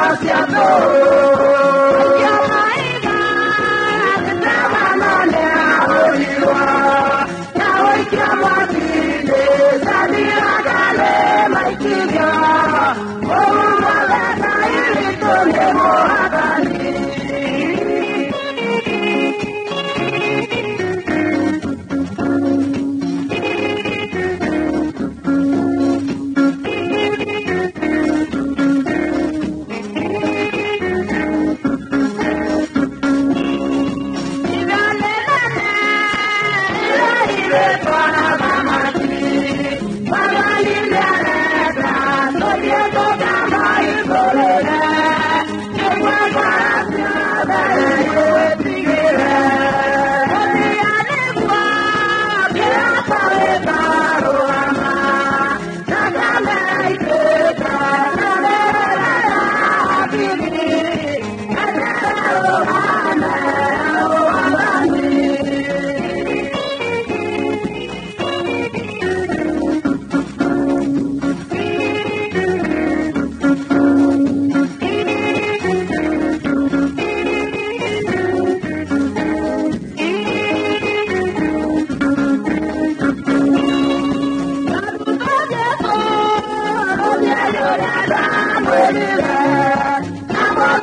gracias.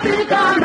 Africa.